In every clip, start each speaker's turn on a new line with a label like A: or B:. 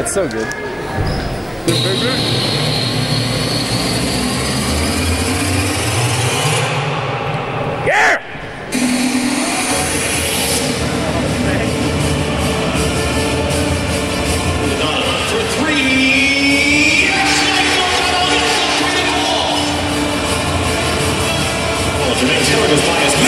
A: It's so good. Yeah!
B: For three. Oh, Jermaine Taylor goes by his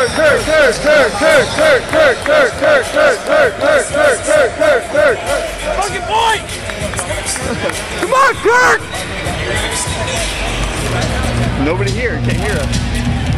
A: Kirk, Kirk, Kirk, Kirk, Kirk, Kirk, Kirk, Kirk, Kirk, Kirk, Kirk, Kirk, Kirk, Kirk, Kirk. Fucking! Come on, Kirk! Nobody here, can't hear us.